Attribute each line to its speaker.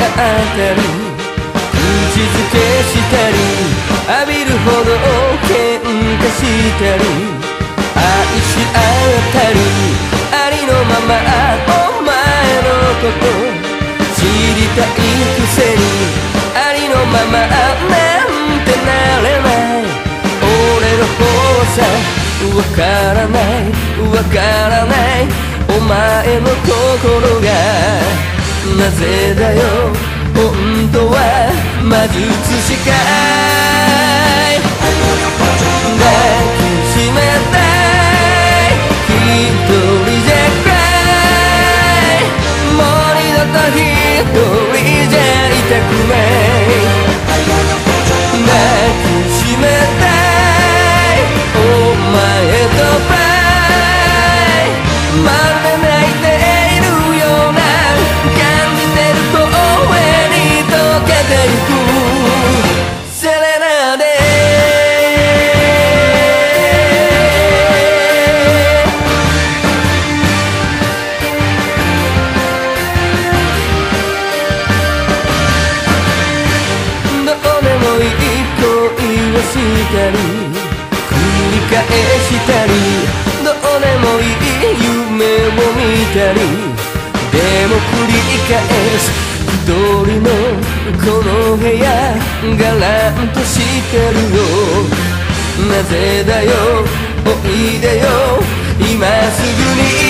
Speaker 1: ったり口づけしたり浴びるほど喧嘩したり愛し合ったりありのままお前のこと知りたいくせにありのままなんてなれない。俺の方さわからないわからない。お前の心がなぜだよ。本当は魔術しか。繰り返したりどうでもいい夢を見たりでも繰り返す通りのこの部屋がらんとしてるよ。なぜだよ？おいでよ。今すぐに。